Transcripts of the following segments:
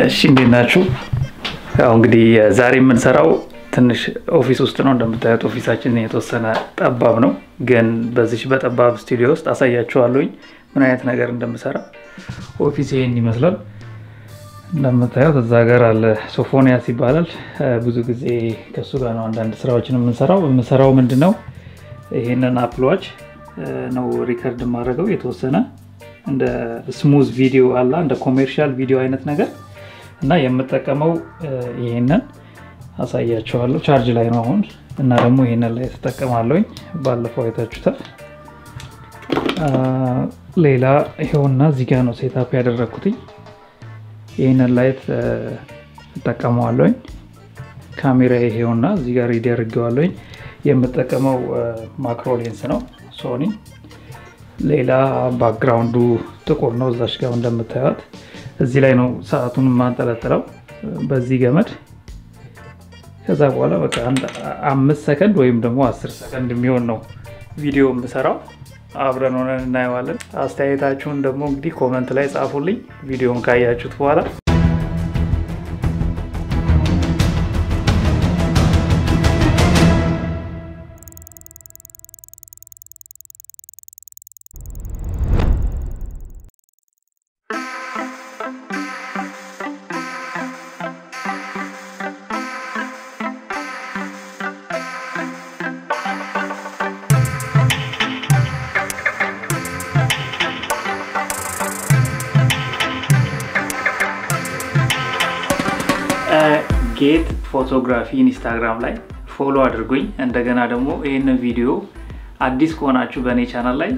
እሺ እንዴት ናችሁ? ያው እንግዲህ ዛሬ የምንሰራው ትንሽ office ውስጥ ነው። እንደምታዩት office አችን የተወሰነ ጠባብ ነው፣ ግን በዚች በጠባብ ስቱዲዮ ውስጥ አሳያችኋለሁኝ ምን አይነት ነገር እንደምሰራ። office ይሄን ይመስላል። እንደምታዩት እዛ ጋር አለ ሶፎንያስ ይባላል። ብዙ ጊዜ ከእሱ ጋር ነው አንዳንድ ስራዎችን የምንሰራው። የምንሰራው ምንድን ነው ይሄንን አፕል watch ነው record የማደርገው የተወሰነ እንደ smooth ቪዲዮ አላ እንደ commercial ቪዲዮ አይነት ነገር እና የምጠቀመው ይሄንን አሳያችኋለሁ። ቻርጅ ላይ ነው አሁን እና ደግሞ ይሄንን light እጠቀማለሁኝ። ባለፈው አይታችሁታል። ሌላ ይሄውና እዚህ ጋር ነው setup ያደረግኩትኝ። ይህንን light እጠቀመዋለሁኝ። ካሜራ ይሄውና እዚህ ጋር ready አድርጌዋለሁኝ። የምጠቀመው macro lens ነው ሶኒ። ሌላ background ኡ ጥቁር ነው። እዛች ጋር እንደምታዩት እዚህ ላይ ነው ሰዓቱን የማንጠለጥለው በዚህ ገመድ። ከዛ በኋላ በቃ አምስት ሰከንድ ወይም ደግሞ አስር ሰከንድ የሚሆን ነው ቪዲዮ የምሰራው። አብረን ሆነን እናየዋለን። አስተያየታችሁን ደግሞ እንግዲህ comment ላይ ጻፉልኝ ቪዲዮን ካያችሁት በኋላ ጌት ፎቶግራፊ ኢንስታግራም ላይ follow አድርጉኝ። እንደገና ደግሞ ይህንን ቪዲዮ አዲስ ከሆናችሁ በእኔ ቻናል ላይ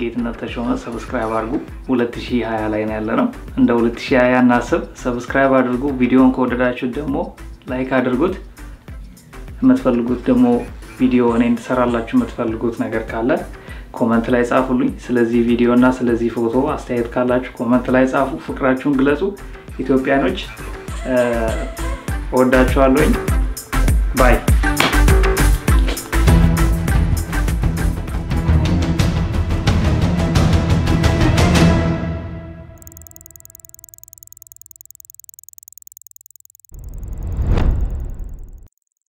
ጌትነት ተሾመ subscribe አድርጉ። 2020 ላይ ነው ያለ ነው። እንደ 2020 እናስብ። subscribe አድርጉ። ቪዲዮን ከወደዳችሁት ደግሞ like አድርጉት። የምትፈልጉት ደግሞ ቪዲዮ እኔ እንድሰራላችሁ የምትፈልጉት ነገር ካለ comment ላይ ጻፉልኝ። ስለዚህ ቪዲዮ እና ስለዚህ ፎቶ አስተያየት ካላችሁ comment ላይ ጻፉ። ፍቅራችሁን ግለጹ። ኢትዮጵያኖች እወዳችኋለሁኝ። ባይ